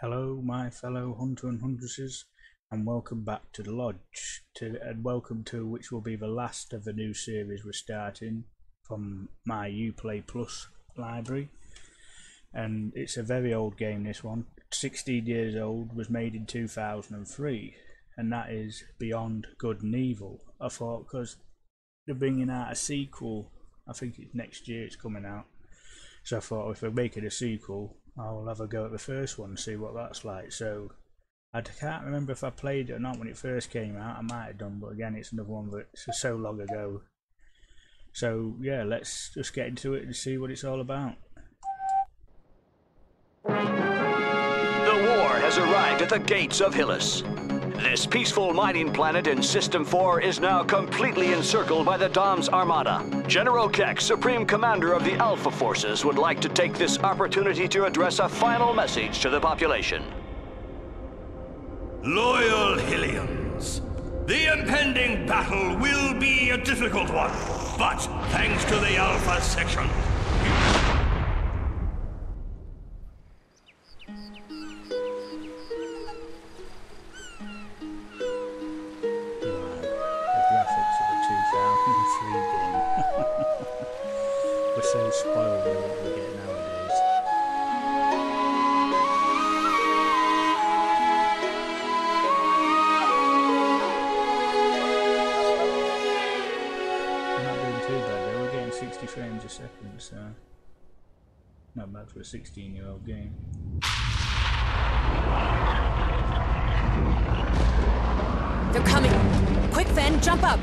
Hello, my fellow hunter and huntresses, and welcome back to the lodge. To and welcome to which will be the last of the new series we're starting from my UPlay Plus library. And it's a very old game. This one, 16 years old, was made in 2003, and that is Beyond Good and Evil. I thought because they're bringing out a sequel, I think it's next year it's coming out. So I thought if we're making a sequel, I'll have a go at the first one and see what that's like. So I can't remember if I played it or not when it first came out. I might have done, but again, it's another one that's so long ago. So yeah, let's just get into it and see what it's all about. The war has arrived at the gates of Hillys. This peaceful mining planet in System 4 is now completely encircled by the Dom's Armada. General Kehck, Supreme Commander of the Alpha Forces, would like to take this opportunity to address a final message to the population. Loyal Hillyans, the impending battle will be a difficult one, but thanks to the Alpha Section, 16 year old game. They're coming. Quick, Fen, jump up.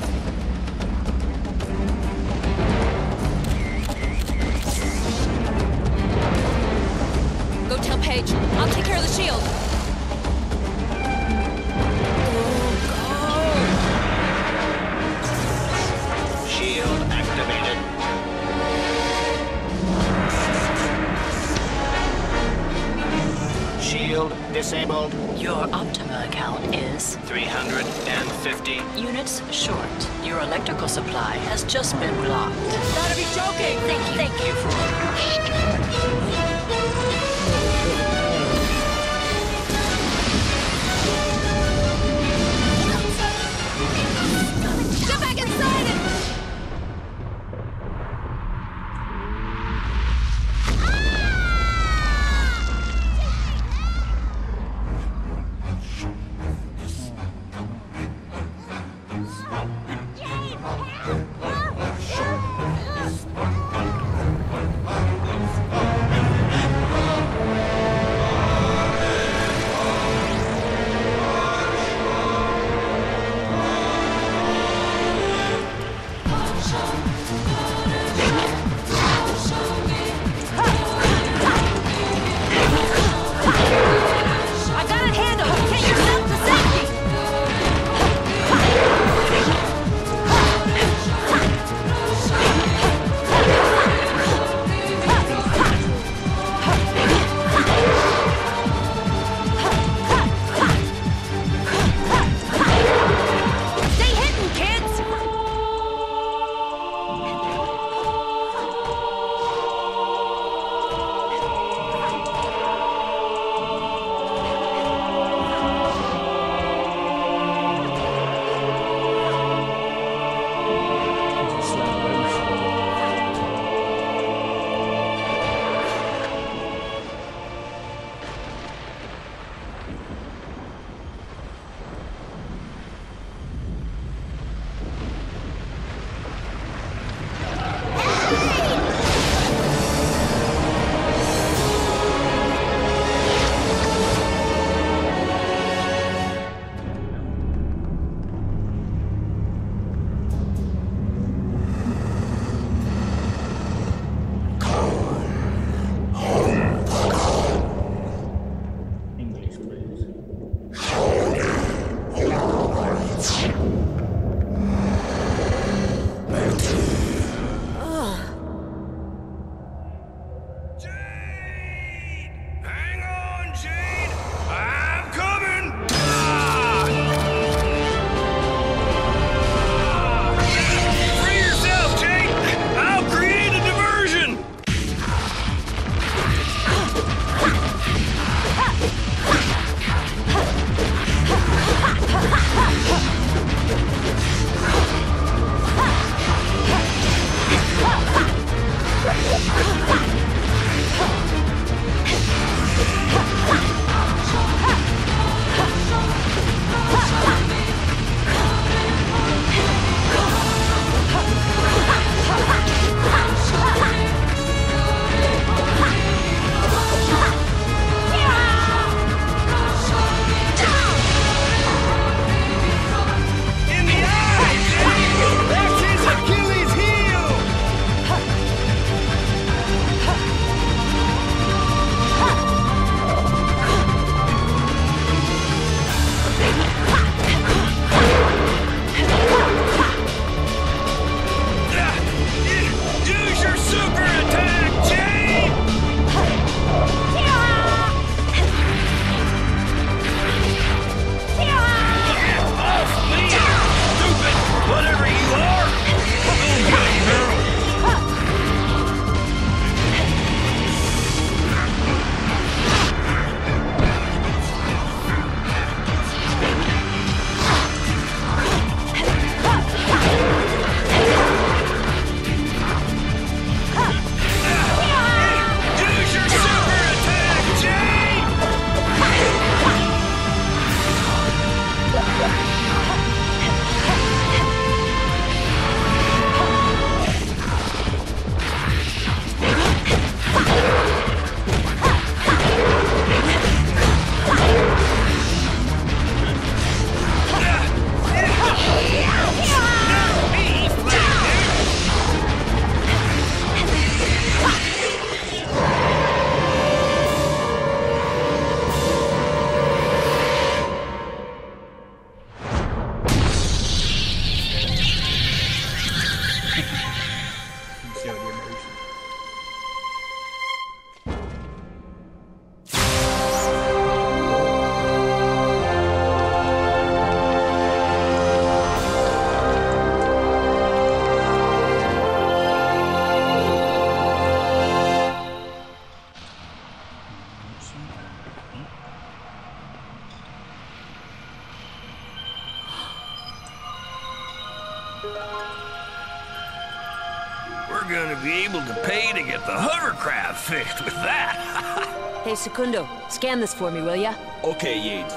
Able to pay to get the hovercraft fixed with that. Hey, Secundo, scan this for me, will ya? Okay, Yade.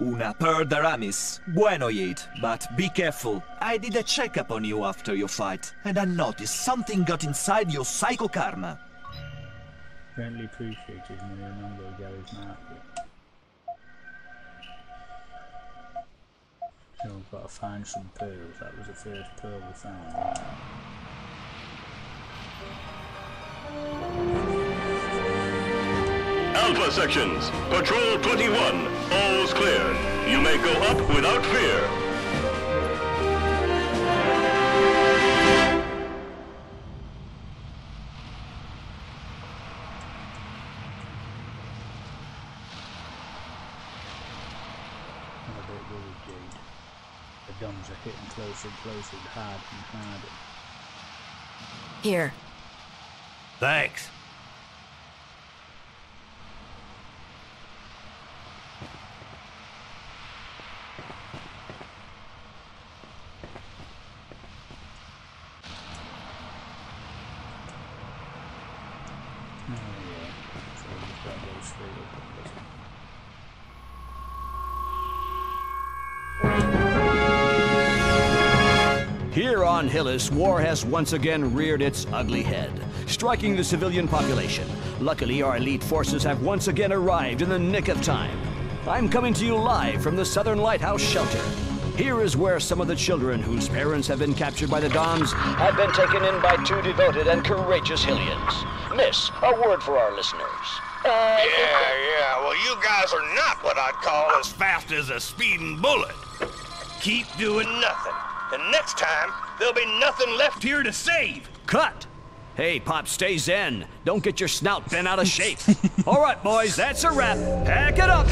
Una per Aramis. Bueno, Yade, but be careful. I did a checkup on you after your fight, and I noticed something got inside your psycho karma. Greatly appreciated when you remember Gary's market. So we've got to find some pearls. That was the first pearl we found. Alpha sections, Patrol 21, all's clear. You may go up without fear. I'm a worried, Jade. The DomZ are hitting closer and closer and harder and harder. Here. Thanks. Here on Hillys, war has once again reared its ugly head, striking the civilian population. Luckily, our elite forces have once again arrived in the nick of time. I'm coming to you live from the Southern Lighthouse Shelter. Here is where some of the children whose parents have been captured by the DomZ have been taken in by two devoted and courageous Hillyans. Miss, a word for our listeners. Yeah, yeah. Well, you guys are not what I'd call as fast as a speeding bullet. Keep doing nothing. And next time, there'll be nothing left here to save. Cut! Hey, Pop, stay zen. Don't get your snout bent out of shape. All right, boys, that's a wrap. Pack it up.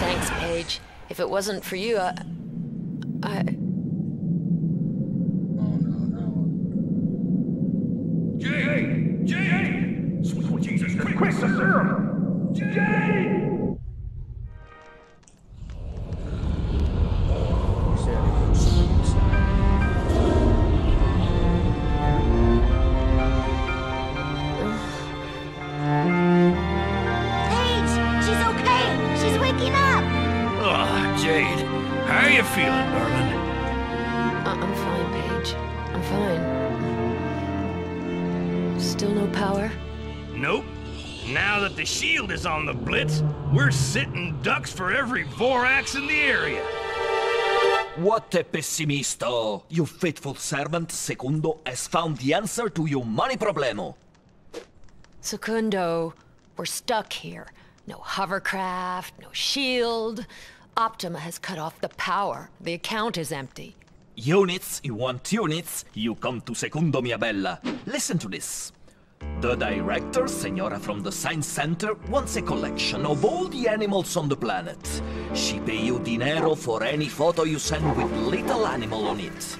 Thanks, Pey'j. If it wasn't for you, I. I. every Vorax in the area. What a pessimisto! Your faithful servant, Secundo, has found the answer to your money problemo. Secundo, we're stuck here. No hovercraft, no shield. Optima has cut off the power. The account is empty. Units, you want units? You come to Secundo Mia Bella. Listen to this. The director, Senora from the Science Center, wants a collection of all the animals on the planet. She pay you dinero for any photo you send with little animal on it.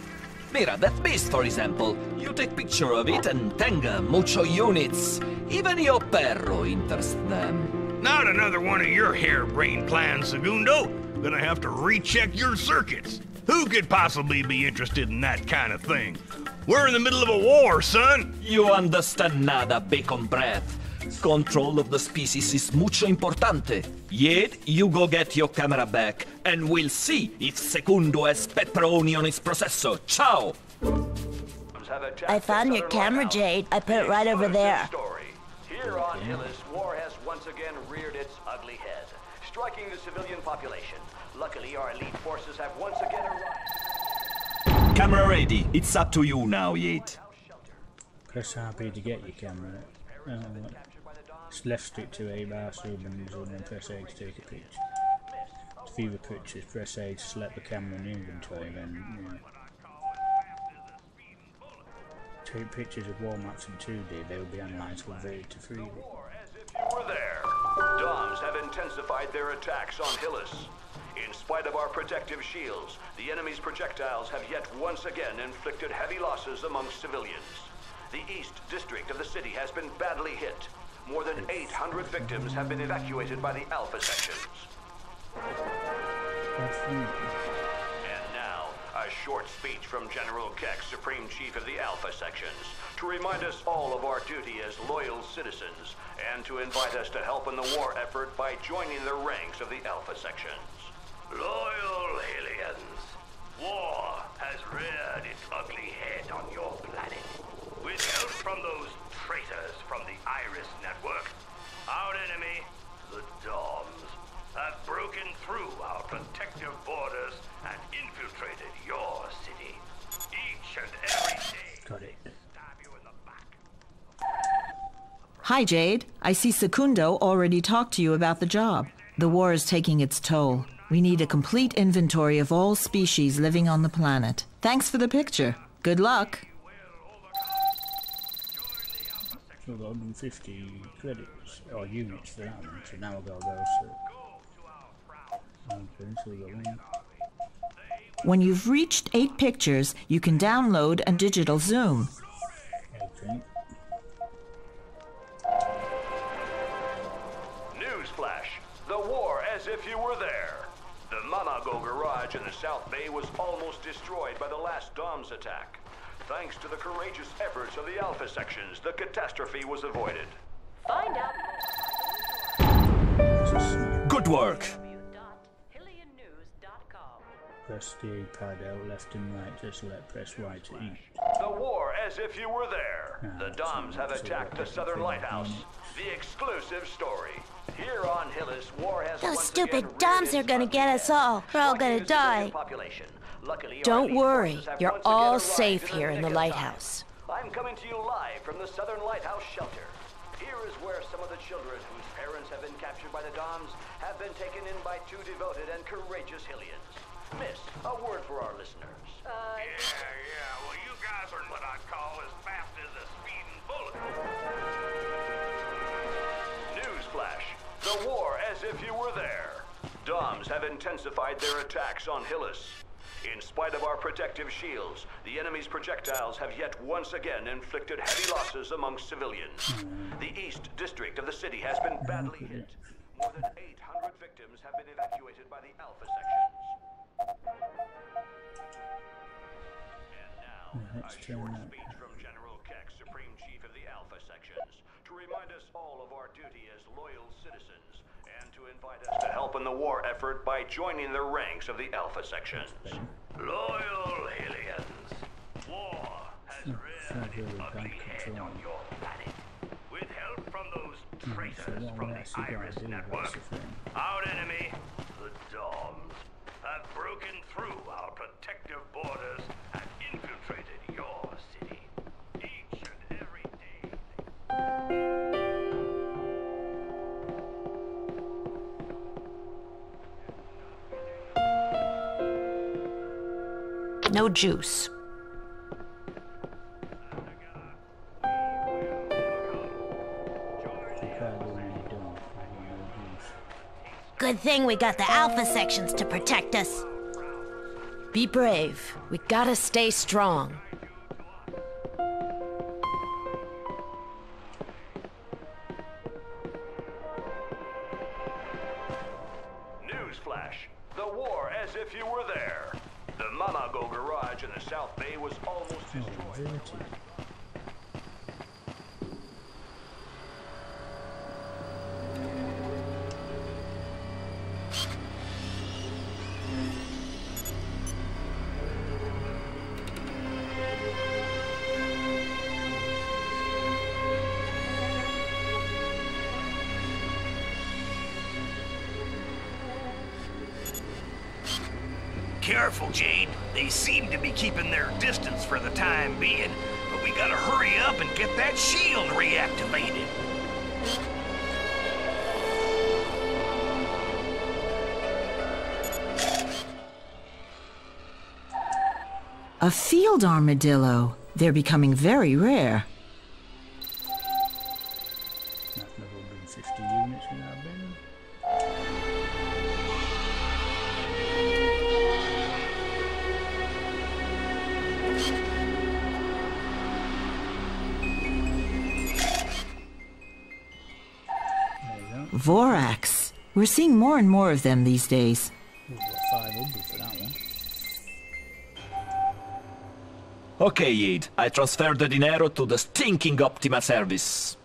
Mira, that beast, for example. You take picture of it and tenga mucho units. Even your perro interests them. Not another one of your harebrained plans, Secundo. Gonna have to recheck your circuits. Who could possibly be interested in that kind of thing? We're in the middle of a war, son. You understand nada, bacon breath. Control of the species is mucho importante. Yet, you go get your camera back, and we'll see if Secundo has pepperoni on his processor. Ciao! I found your camera, Jade. I put it right over there. Camera ready. It's up to you now, Yate. Press RP to get your camera. Uh, what? Just left stick to A bar zoom and zoom and press A to take a picture. To view the pictures, press A to select the camera in inventory then yeah. Take pictures of wall maps in 2D, they will be analysed converted to 3D. As you. DomZ have intensified their attacks on Hillys. In spite of our protective shields, the enemy's projectiles have yet once again inflicted heavy losses amongst civilians. The East District of the city has been badly hit. More than 800 victims have been evacuated by the Alpha sections. And now, a short speech from General Kehck, Supreme Chief of the Alpha sections, to remind us all of our duty as loyal citizens, and to invite us to help in the war effort by joining the ranks of the Alpha sections. Loyal aliens, war has reared its ugly head on your planet. With help from those traitors from the Iris Network, our enemy, the DomZ, have broken through our protective borders and infiltrated your city. Each and every day. Got it. Stab you in the back. Hi, Jade. I see Secundo already talked to you about the job. The war is taking its toll. We need a complete inventory of all species living on the planet. Thanks for the picture. Good luck. So got 150 credits, or units for that one, so now I've got to go to... Okay, so one. When you've reached eight pictures, you can download a digital zoom. Mammago garage in the South Bay was almost destroyed by the last Dom's attack. Thanks to the courageous efforts of the Alpha sections, the catastrophe was avoided. Find out This is Snake. Good work. Press the pad out left and right, just let press Y to eat. The war as if you were there. The DomZ have so- so attacked the Southern Lighthouse. The exclusive story. Here on Hillys, war has Those once stupid again DomZ are gonna get us all. We're all gonna Striking the civilian die. Luckily, Don't worry, you're all safe here in the nick of time. lighthouse. I'm coming to you live from the Southern Lighthouse shelter. Here is where some of the children whose parents have been captured by the DomZ have been taken in by two devoted and courageous Hillyans. Miss, a word for our listeners. Yeah, as if you were there. DomZ have intensified their attacks on Hillys. In spite of our protective shields, the enemy's projectiles have yet once again inflicted heavy losses among civilians. The East District of the city has been badly hit. More than 800 victims have been evacuated by the Alpha sections. And now, a short speech from General Kehck, Supreme Chief of the Alpha sections, to remind us all of our duty as loyal citizens, to invite us to help in the war effort by joining the ranks of the Alpha sections. Loyal aliens, war has so reared very its ugly head on your planet. With help from those traitors what from the Iris to do, that's Network, our enemy, the DomZ, have broken through our protective borders and infiltrated your city. Each and every day. Know juice. Good thing we got the Alpha sections to protect us. Be brave. We gotta stay strong. A field armadillo. They're becoming very rare. Vorax. We're seeing more and more of them these days. Okay, Yid. I transfer the dinero to the stinking Optima service.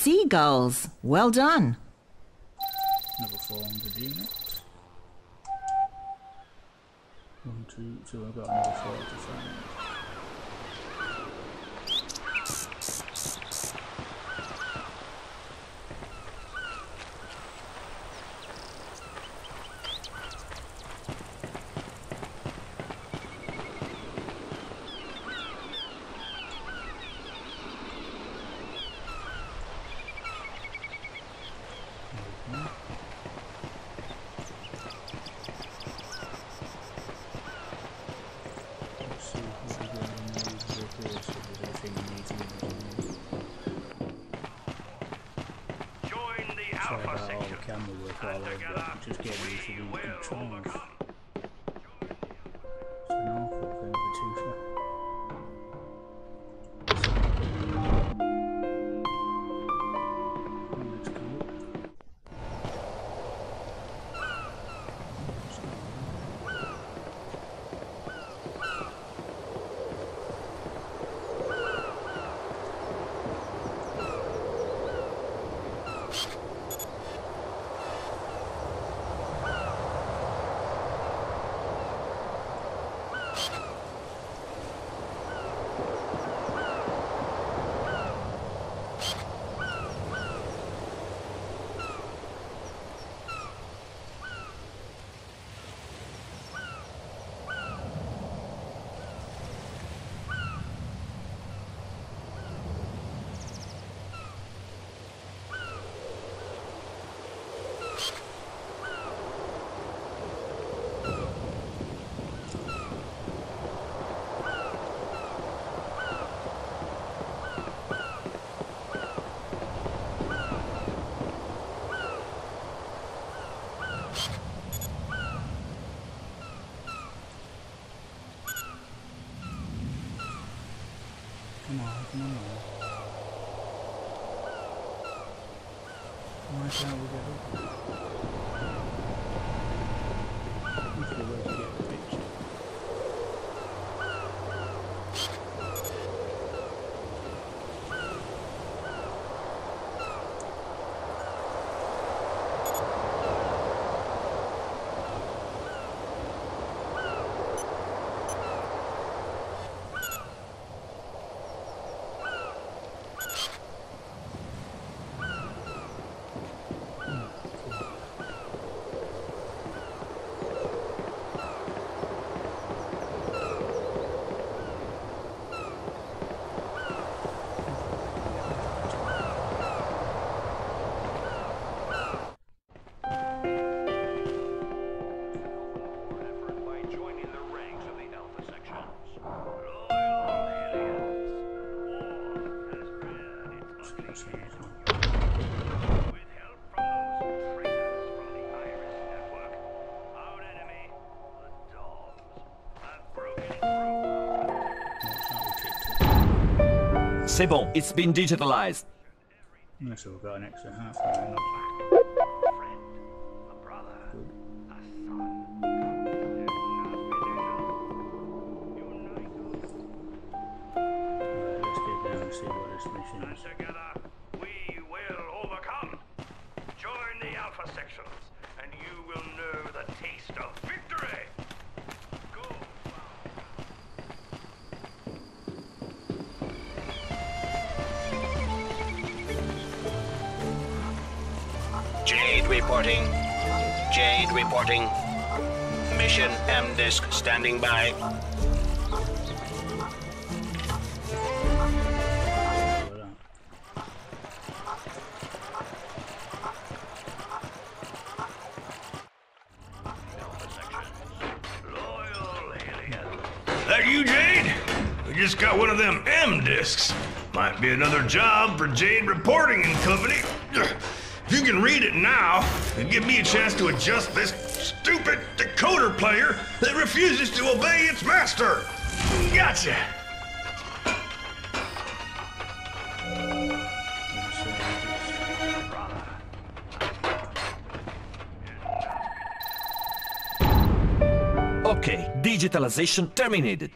seagulls. Well done. Number I've got another four to find. C'est bon, it's been digitalized. So we've got an extra half hour. see what this mission is. Together, we will overcome. Join the Alpha sections, and you will know the taste of victory. Reporting. Jade reporting. Mission M-Disc standing by. That you, Jade? We just got one of them M discs. Might be another job for Jade Reporting and Company. Can read it now, and give me a chance to adjust this stupid decoder player that refuses to obey its master. Gotcha. Okay, digitalization terminated.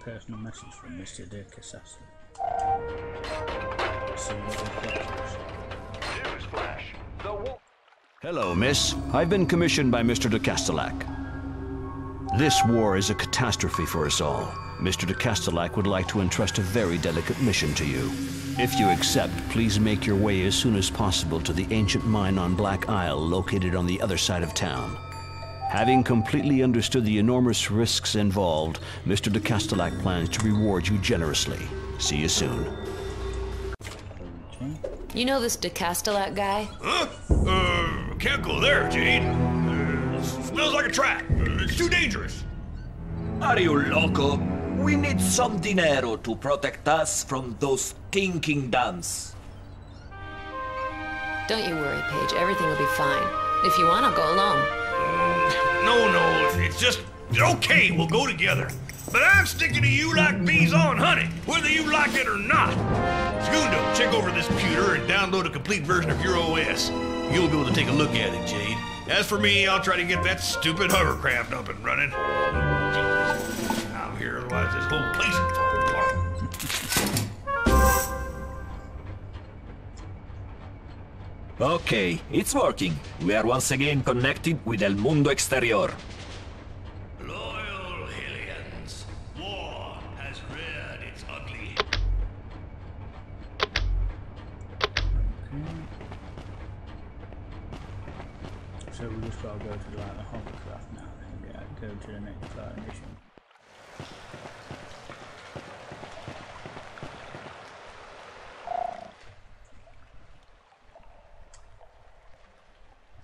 Personal message from Mr. De Cassasso. Hello, miss. I've been commissioned by Mr. de Castellac. This war is a catastrophe for us all. Mr. de Castellac would like to entrust a very delicate mission to you. If you accept, please make your way as soon as possible to the ancient mine on Black Isle located on the other side of town. Having completely understood the enormous risks involved, Mr. de Castellac plans to reward you generously. See you soon. You know this De Castellac guy? Huh? Uh, can't go there, Jade. Uh, smells like a trap. Uh, it's too dangerous. Are you loco? We need some dinero to protect us from those stinking dams. Don't you worry, Pey'j. Everything will be fine. If you want, I'll go alone. No, no, it's just okay. We'll go together. But I'm sticking to you like bees on honey, whether you like it or not. Secundo, check over this computer and download a complete version of your OS. You'll be able to take a look at it, Jade. As for me, I'll try to get that stupid hovercraft up and running. I'm here, otherwise this whole place will apart. Okay, it's working. We are once again connected with El Mundo Exterior. Loyal aliens, war has reared its ugly. So we just gotta go to like the hovercraft now and get, go to the next like, mission.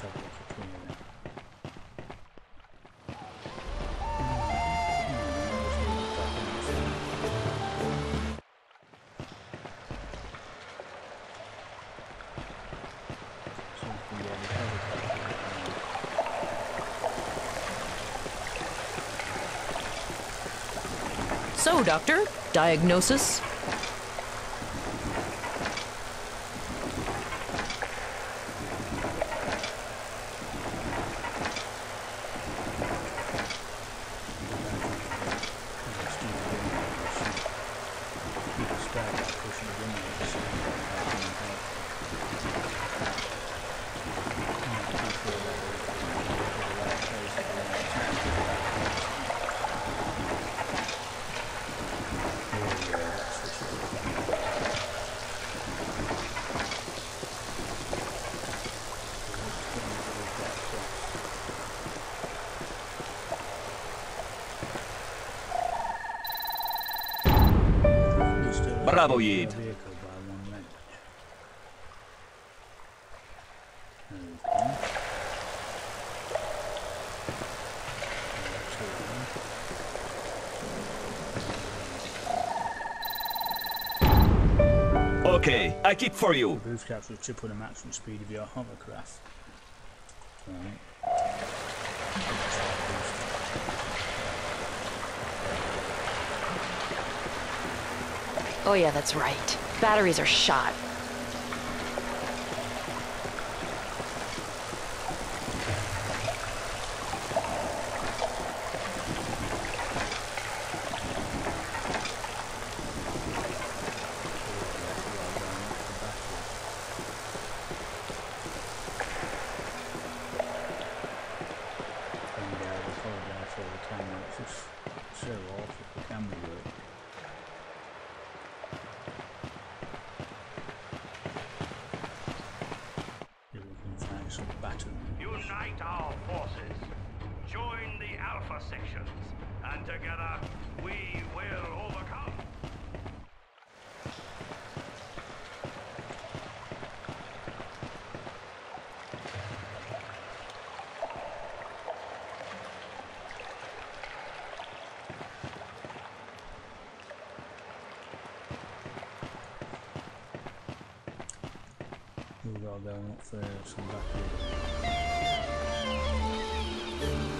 So, Doctor, diagnosis? Bravo, Yid. Okay. I keep for you. Boost capsule triple the maximum speed of your hovercraft. Right. Oh, yeah, that's right. Batteries are shot. And uh, I apologise for the camera, it's just so awful the camera work. If we can find some battery. Unite our forces. Join the Alpha sections. And together, we will overcome. We've got to go some battery. Unite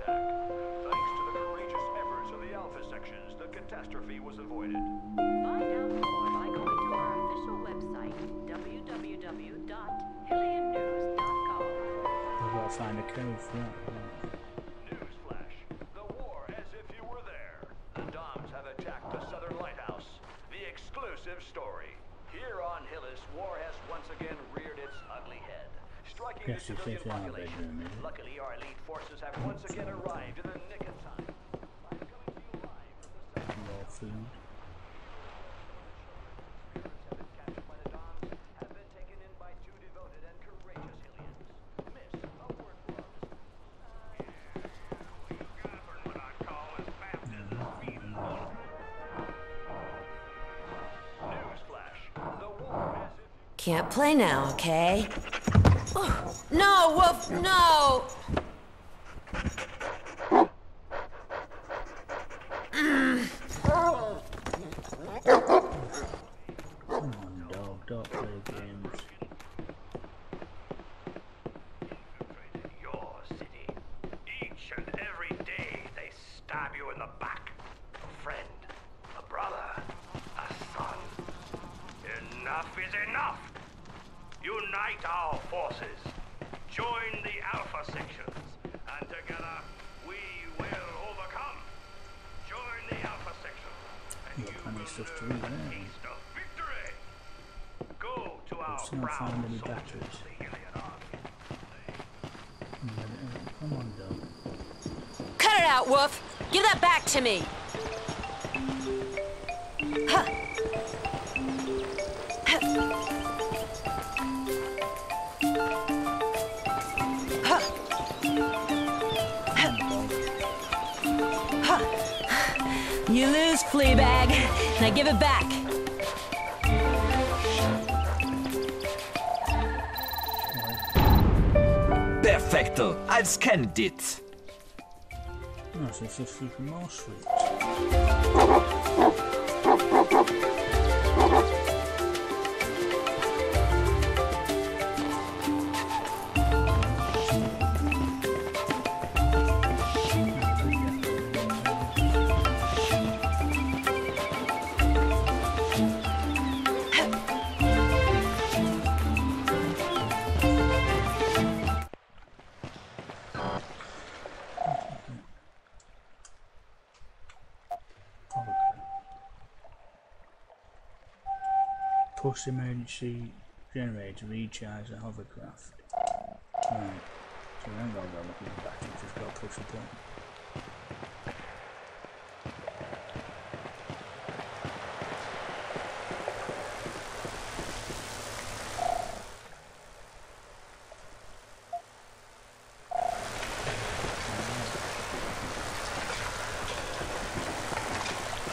got to the courageous efforts of the Alpha Sections, the catastrophe was avoided. find a code for that. right. Newsflash. The war as if you were there. The DomZ have attacked the Southern Lighthouse. The exclusive story. Here on Hillys, war has once again reared its ugly head. Striking Yes, the it's civilian population. bedroom, isn't it? Luckily, our elite forces have once again arrived in the nick of time. I'm coming to you live from the Southern Raw food. have been captured by the DomZ, have been taken in by two devoted and courageous Hillyans. Miss, a word for us. Govern what I call as fast as a speeding bullet. Newsflash. The war as if Can't play now, okay? No, Wolf, no! Come on, dog, don't play games. your city. Each and every day they stab you in the back. A friend, a brother, a son. Enough is enough. Unite our forces. Join the Alpha sections. And together we will overcome. Join the Alpha sections. And Got you plenty will of stuff to learn read the taste of victory. Go to our still not proud any soldiers, batteries. the Iliad army. Mm, Come on, dog. Cut it out, Wolf! Give that back to me! You lose, Fleabag. Now give it back. Perfecto. I've scanned it. Oh, so it's just even more sweet. Emergency generator to recharge the hovercraft. Right. So we haven't to go the battery, just got to push a button.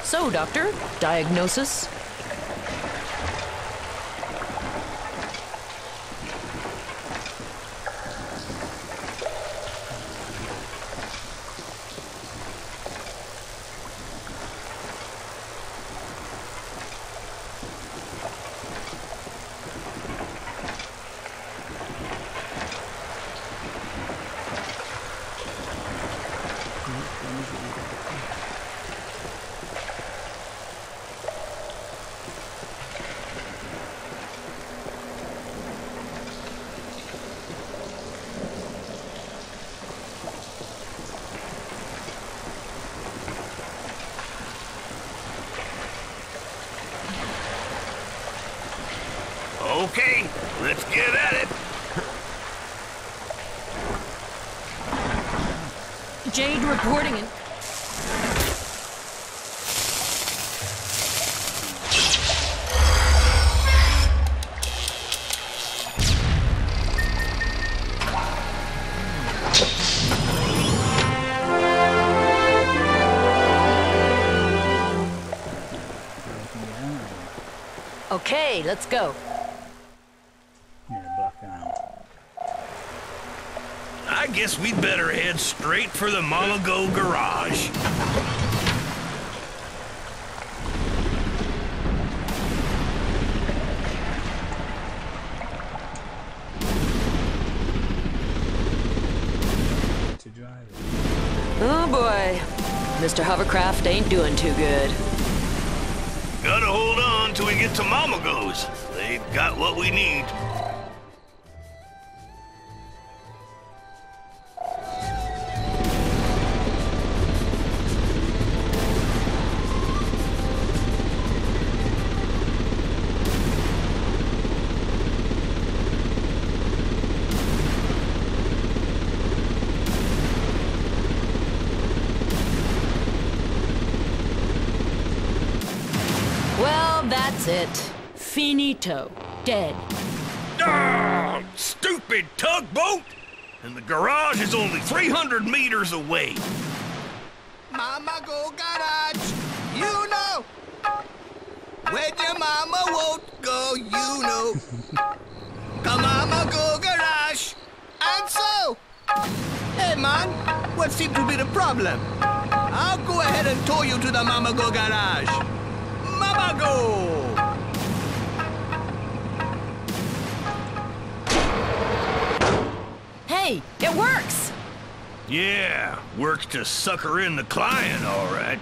So, Doctor, diagnosis? Okay, Okay, let's go. Yeah, black out. I guess we'd better head straight for the Mammago garage. To drive it. Oh boy. Mr. Hovercraft ain't doing too good. Gotta hold on till we get to Mammago's. They've got what we need. Finito. Dead. Ah, stupid tugboat! And the garage is only 300 meters away. Mama go garage, you know. Where your mama won't go, you know. Come mama go garage, and so. Hey man, what seems to be the problem? I'll go ahead and tow you to the mama go garage. Mama go. Hey, it works! Yeah, works to sucker in the client, all right.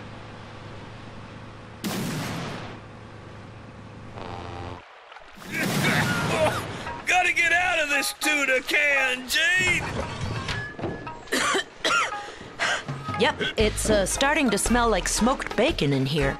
Gotta get out of this tuna can, Jade! Yep, it's uh, starting to smell like smoked bacon in here.